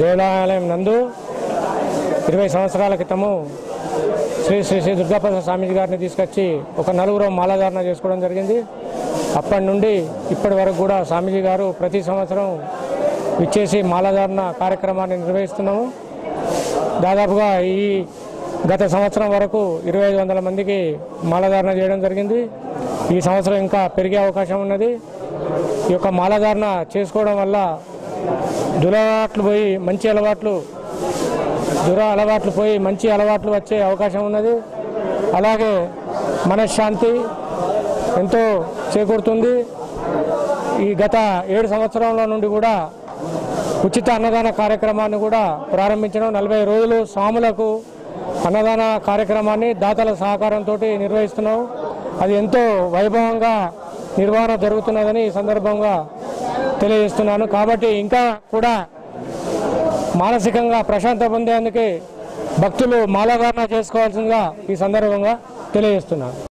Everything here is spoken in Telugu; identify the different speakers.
Speaker 1: దేవాలయం నందు ఇరవై సంవత్సరాల క్రితము శ్రీ శ్రీ శ్రీ దుర్గాప్రసాద్ స్వామీజీ గారిని తీసుకొచ్చి ఒక నలుగురు మాలాధారణ చేసుకోవడం జరిగింది. అప్పటి నుండి ఇప్పటి వరకు కూడా స్వామీజీ గారు ప్రతి సంవత్సరం విచ్చేసి మాలాధారణ కార్యక్రమాన్ని నిర్వహిస్తున్నాము. దాదాపుగా ఈ గత సంవత్సరం వరకు ఇరవై ఐదు వందల మందికి మాలాధారణ చేయడం జరిగింది. ఈ సంవత్సరం ఇంకా పెరిగే అవకాశం ఉన్నది. ఈ యొక్క మాలాధారణ చేసుకోవడం వల్ల దురలవాట్లు పోయి మంచి అలవాట్లు దుర అలవాట్లు పోయి మంచి అలవాట్లు వచ్చే అవకాశం ఉన్నది. అలాగే మనశ్శాంతి ఎంతో చేకూరుతుంది. ఈ గత ఏడు సంవత్సరంలో నుండి కూడా ఉచిత అన్నదాన కార్యక్రమాన్ని కూడా ప్రారంభించడం నలభై రోజులు స్వాములకు అన్నదాన కార్యక్రమాన్ని దాతల సహకారంతో నిర్వహిస్తున్నాం. అది ఎంతో వైభవంగా నిర్వహణ జరుగుతున్నదని ఈ సందర్భంగా తెలియజేస్తున్నాను. కాబట్టి ఇంకా కూడా మానసికంగా ప్రశాంత పొందేందుకే భక్తులు మాలాధారణ చేసుకోవాల్సిందిగా ఈ సందర్భంగా తెలియజేస్తున్నాను.